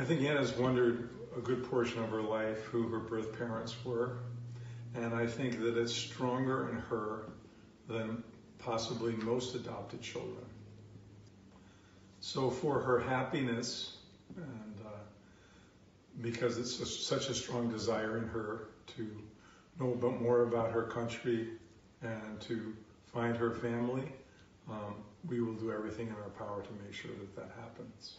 I think Anna's wondered a good portion of her life who her birth parents were. And I think that it's stronger in her than possibly most adopted children. So for her happiness, and uh, because it's a, such a strong desire in her to know about more about her country and to find her family, um, we will do everything in our power to make sure that that happens.